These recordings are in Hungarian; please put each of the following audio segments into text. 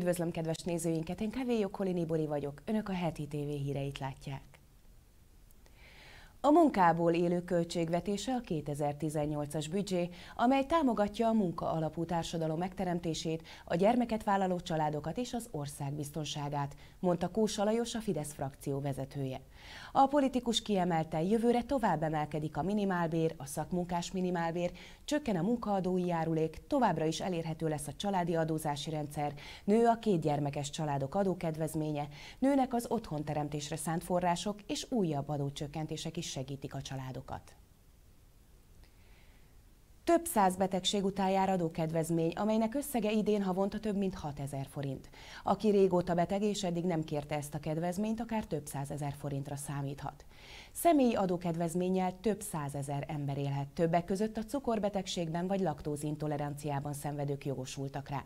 Üdvözlöm kedves nézőinket, én Kavélyó Kolini Bori vagyok, Önök a heti TV híreit látják. A munkából élő költségvetése a 2018-as büdzsé, amely támogatja a munka alapú társadalom megteremtését, a gyermeket vállaló családokat és az ország biztonságát, mondta Kósa Lajos, a Fidesz frakció vezetője. A politikus kiemelte, jövőre tovább emelkedik a minimálbér, a szakmunkás minimálbér, csökken a munkaadói járulék, továbbra is elérhető lesz a családi adózási rendszer, nő a kétgyermekes családok adókedvezménye, nőnek az otthonteremtésre szánt források és újabb adócsökkentések is segítik a családokat. Több száz betegség után jár adókedvezmény, amelynek összege idén havonta több mint 6 ezer forint. Aki régóta beteg és eddig nem kérte ezt a kedvezményt, akár több százezer forintra számíthat. Személyi adókedvezménnyel több százezer ember élhet, többek között a cukorbetegségben vagy laktózintoleranciában szenvedők jogosultak rá.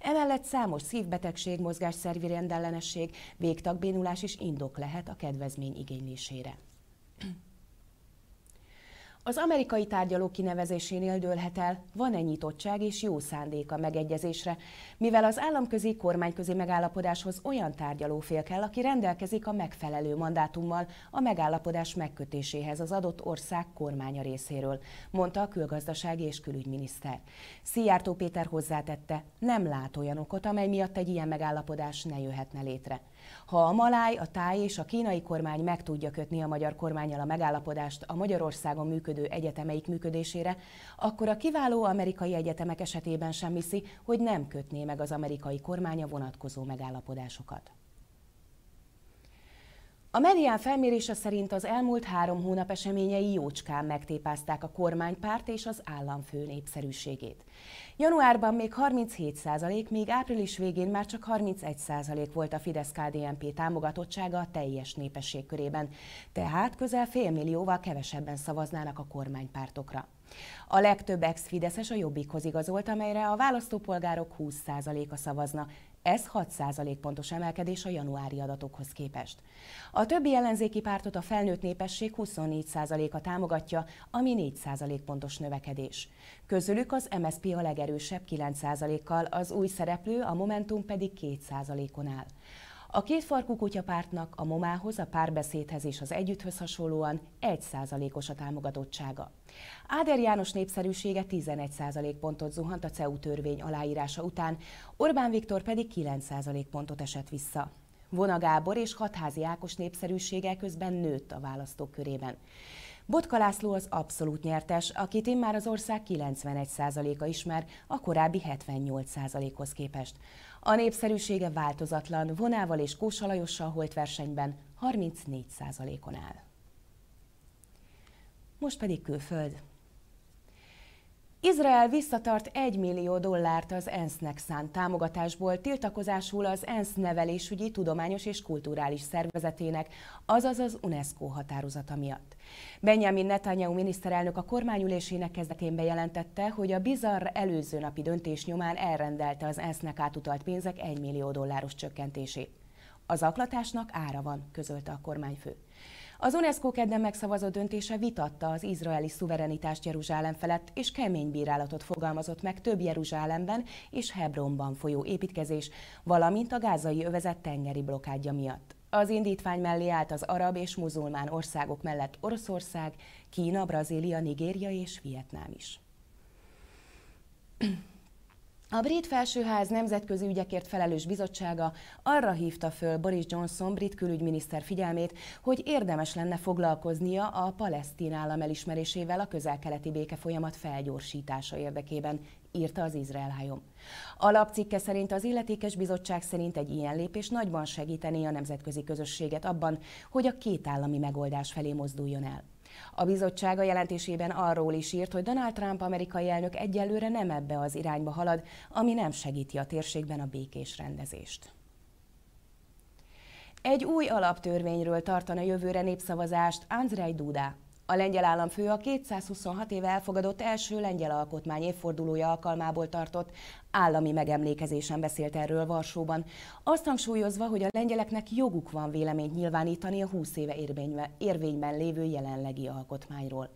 Emellett számos szívbetegség, mozgásszervi rendellenesség, végtagbénulás is indok lehet a kedvezmény igénylésére. Az amerikai tárgyaló kinevezésénél dőlhet el, van-e nyitottság és jó szándék a megegyezésre, mivel az államközi kormányközi megállapodáshoz olyan tárgyalófél kell, aki rendelkezik a megfelelő mandátummal a megállapodás megkötéséhez az adott ország kormánya részéről, mondta a külgazdasági és külügyminiszter. Szijjártó Péter hozzátette, nem lát olyan okot, amely miatt egy ilyen megállapodás ne jöhetne létre. Ha a maláj, a táj és a kínai kormány meg tudja kötni a magyar kormányjal a megállapodást a Magyarországon működő egyetemeik működésére, akkor a kiváló amerikai egyetemek esetében sem hiszi, hogy nem kötné meg az amerikai kormánya vonatkozó megállapodásokat. A medián felmérése szerint az elmúlt három hónap eseményei jócskán megtépázták a kormánypárt és az államfő népszerűségét. Januárban még 37%, míg április végén már csak 31% volt a Fidesz-KDNP támogatottsága a teljes népesség körében, tehát közel félmillióval kevesebben szavaznának a kormánypártokra. A legtöbb ex-Fideszes a Jobbikhoz igazolt, amelyre a választópolgárok 20%-a szavazna, ez 6% pontos emelkedés a januári adatokhoz képest. A többi ellenzéki pártot a felnőtt népesség 24%-a támogatja, ami 4% pontos növekedés. Közülük az MSZP a legerősebb 9%-kal, az új szereplő, a Momentum pedig 2%-on áll. A kétfarkú kutyapártnak a momához, a párbeszédhez és az együtthöz hasonlóan 1%-os a támogatottsága. Áder János népszerűsége 11% pontot zuhant a CEU törvény aláírása után, Orbán Viktor pedig 9% pontot esett vissza. Vona Gábor és Hatházi Ákos népszerűsége közben nőtt a választók körében. Botka László az abszolút nyertes, akit immár az ország 91%-a ismer, a korábbi 78%-hoz képest. A népszerűsége változatlan, vonával és kósalajossal holt versenyben 34%-on áll. Most pedig külföld. Izrael visszatart 1 millió dollárt az ENSZ-nek szánt támogatásból tiltakozásul az ENSZ nevelésügyi, tudományos és kulturális szervezetének, azaz az UNESCO határozata miatt. Benjamin Netanyahu miniszterelnök a kormányülésének kezdetén bejelentette, hogy a bizarr előző napi döntés nyomán elrendelte az ENSZ-nek átutalt pénzek 1 millió dolláros csökkentését. Az aklatásnak ára van, közölte a kormányfő. Az UNESCO kedden megszavazott döntése vitatta az izraeli szuverenitást Jeruzsálem felett, és kemény bírálatot fogalmazott meg több Jeruzsálemben és Hebronban folyó építkezés, valamint a gázai övezet tengeri blokádja miatt. Az indítvány mellé állt az arab és muzulmán országok mellett Oroszország, Kína, Brazília, Nigéria és Vietnám is. A brit felsőház nemzetközi ügyekért felelős bizottsága arra hívta föl Boris Johnson brit külügyminiszter figyelmét, hogy érdemes lenne foglalkoznia a palesztin állam elismerésével a közel-keleti béke folyamat felgyorsítása érdekében, írta az Izrael Hájom. A lapcikke szerint az illetékes bizottság szerint egy ilyen lépés nagyban segítené a nemzetközi közösséget abban, hogy a két állami megoldás felé mozduljon el. A bizottság a jelentésében arról is írt, hogy Donald Trump amerikai elnök egyelőre nem ebbe az irányba halad, ami nem segíti a térségben a békés rendezést. Egy új alaptörvényről tartana jövőre népszavazást Andrzej Duda, a lengyel államfő a 226 éve elfogadott első lengyel alkotmány évfordulója alkalmából tartott állami megemlékezésen beszélt erről Varsóban, azt hangsúlyozva, hogy a lengyeleknek joguk van véleményt nyilvánítani a 20 éve érvényben, lévő jelenlegi alkotmányról.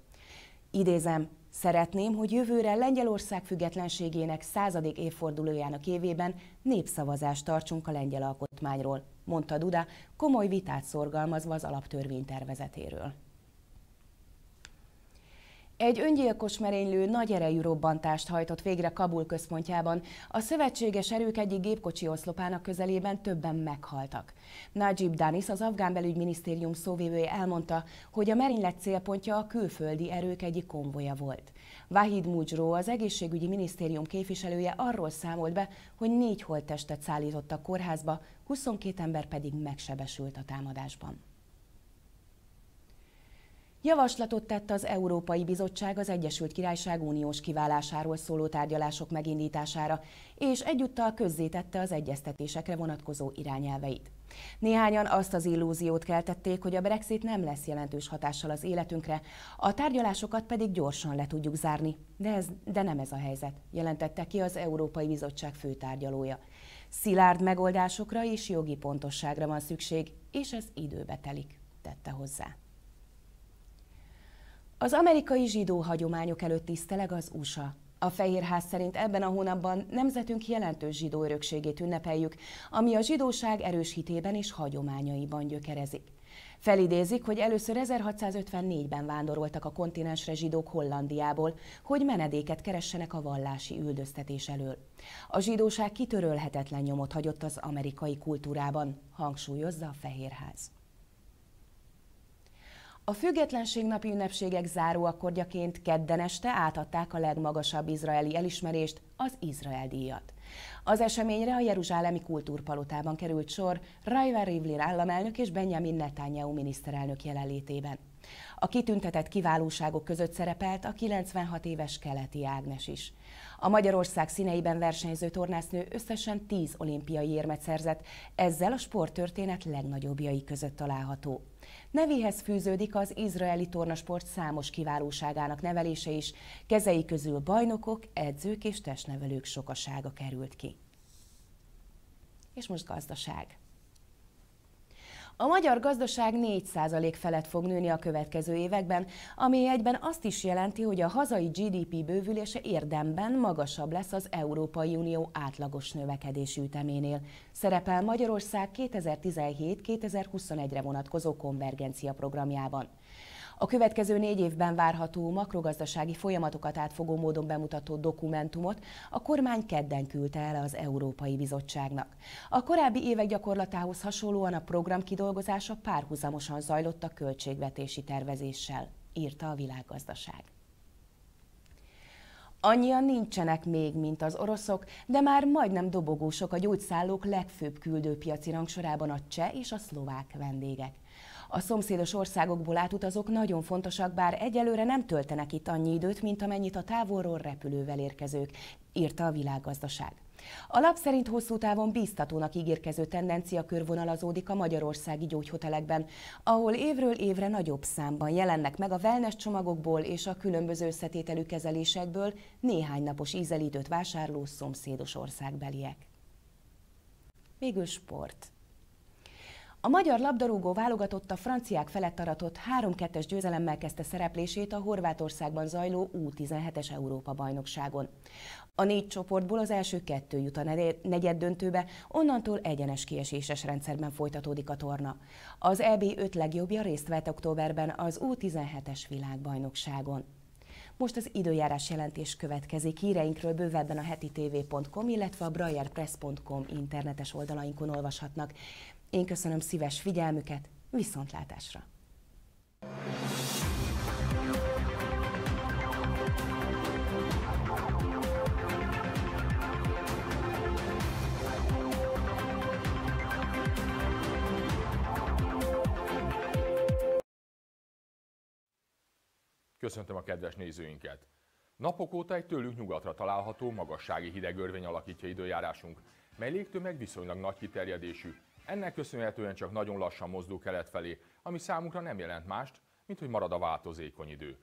Idézem, Szeretném, hogy jövőre Lengyelország függetlenségének századik évfordulójának évében népszavazást tartsunk a lengyel alkotmányról, mondta Duda, komoly vitát szorgalmazva az alaptörvény tervezetéről. Egy öngyilkos merénylő nagy erejű robbantást hajtott végre Kabul központjában. A szövetséges erők egyik gépkocsi oszlopának közelében többen meghaltak. Najib Danis, az afgán belügyminisztérium szóvivője elmondta, hogy a merénylet célpontja a külföldi erők egyik konvoja volt. Wahid Mujro, az egészségügyi minisztérium képviselője arról számolt be, hogy négy holttestet szállítottak kórházba, 22 ember pedig megsebesült a támadásban. Javaslatot tett az Európai Bizottság az Egyesült Királyság uniós kiválásáról szóló tárgyalások megindítására, és egyúttal közzétette az egyeztetésekre vonatkozó irányelveit. Néhányan azt az illúziót keltették, hogy a Brexit nem lesz jelentős hatással az életünkre, a tárgyalásokat pedig gyorsan le tudjuk zárni. De, ez, de nem ez a helyzet, jelentette ki az Európai Bizottság főtárgyalója. Szilárd megoldásokra és jogi pontosságra van szükség, és ez időbe telik, tette hozzá. Az amerikai zsidó hagyományok előtt tiszteleg az USA. A Fehérház szerint ebben a hónapban nemzetünk jelentős zsidó örökségét ünnepeljük, ami a zsidóság erős hitében és hagyományaiban gyökerezik. Felidézik, hogy először 1654-ben vándoroltak a kontinensre zsidók Hollandiából, hogy menedéket keressenek a vallási üldöztetés elől. A zsidóság kitörölhetetlen nyomot hagyott az amerikai kultúrában, hangsúlyozza a Fehérház. A függetlenség napi ünnepségek záróakkordjaként kedden este átadták a legmagasabb izraeli elismerést, az Izrael díjat. Az eseményre a Jeruzsálemi Kultúrpalotában került sor Raiva Rivlin államelnök és Benjamin Netanyahu miniszterelnök jelenlétében. A kitüntetett kiválóságok között szerepelt a 96 éves keleti Ágnes is. A Magyarország színeiben versenyző tornásznő összesen 10 olimpiai érmet szerzett, ezzel a sporttörténet legnagyobbjai között található. Nevéhez fűződik az izraeli tornasport számos kiválóságának nevelése is, kezei közül bajnokok, edzők és testnevelők sokasága került ki. És most gazdaság. A magyar gazdaság 4% felett fog nőni a következő években, ami egyben azt is jelenti, hogy a hazai GDP bővülése érdemben magasabb lesz az Európai Unió átlagos növekedési üteménél. Szerepel Magyarország 2017-2021-re vonatkozó konvergencia programjában. A következő négy évben várható makrogazdasági folyamatokat átfogó módon bemutató dokumentumot a kormány kedden küldte el az Európai Bizottságnak. A korábbi évek gyakorlatához hasonlóan a program kidolgozása párhuzamosan zajlott a költségvetési tervezéssel, írta a világgazdaság. Annyian nincsenek még, mint az oroszok, de már majdnem dobogósok a gyógyszállók legfőbb küldőpiaci rangsorában a cseh és a szlovák vendégek. A szomszédos országokból átutazók nagyon fontosak, bár egyelőre nem töltenek itt annyi időt, mint amennyit a távolról repülővel érkezők, írta a világgazdaság. A lap szerint hosszú távon bíztatónak ígérkező tendencia körvonalazódik a magyarországi gyógyhotelekben, ahol évről évre nagyobb számban jelennek meg a wellness csomagokból és a különböző összetételű kezelésekből néhány napos ízelítőt vásárló szomszédos országbeliek. Végül sport. A magyar labdarúgó válogatott a franciák felett aratott 3-2-es győzelemmel kezdte szereplését a Horvátországban zajló U17-es Európa-bajnokságon. A négy csoportból az első kettő jut a negyed döntőbe, onnantól egyenes kieséses rendszerben folytatódik a torna. Az EB öt legjobbja részt vett októberben az U17-es világbajnokságon. Most az időjárás jelentés következik. Híreinkről bővebben a hetitv.com, illetve a brayerpress.com internetes oldalainkon olvashatnak. Én köszönöm szíves figyelmüket, viszontlátásra! Köszöntöm a kedves nézőinket! Napok óta egy tőlünk nyugatra található magassági hidegörvény alakítja időjárásunk, mely légtömeg viszonylag nagy kiterjedésű, ennek köszönhetően csak nagyon lassan mozdul kelet felé, ami számunkra nem jelent mást, mint hogy marad a változékony idő.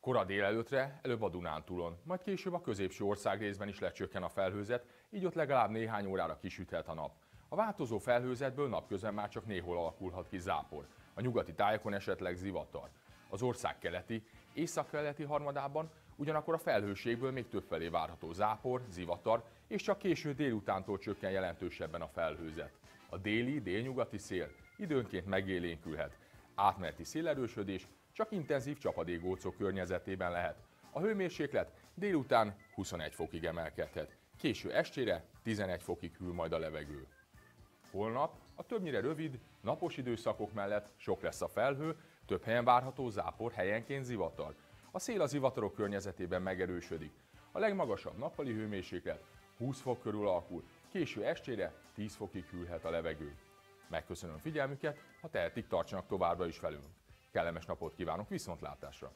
Kora délelőtre előbb a Dunántúlon, majd később a középső ország részben is lecsökken a felhőzet, így ott legalább néhány órára kisüthet a nap. A változó felhőzetből napközben már csak néhol alakulhat ki zápor, a nyugati tájakon esetleg zivatar. Az ország keleti, északkeleti harmadában Ugyanakkor a felhőségből még több felé várható zápor, zivatar, és csak késő délutántól csökken jelentősebben a felhőzet. A déli, délnyugati szél időnként megélénkülhet. Átmeneti szélerősödés csak intenzív csapadékgócok környezetében lehet. A hőmérséklet délután 21 fokig emelkedhet. Késő estére 11 fokig hűl majd a levegő. Holnap a többnyire rövid, napos időszakok mellett sok lesz a felhő, több helyen várható zápor, helyenként zivatar. A szél az zivatarok környezetében megerősödik. A legmagasabb nappali hőmérséklet 20 fok körül alakul, késő estére 10 fokig hűlhet a levegő. Megköszönöm figyelmüket, ha tehetik, tartsanak továbbra is velünk. Kellemes napot kívánok, viszontlátásra!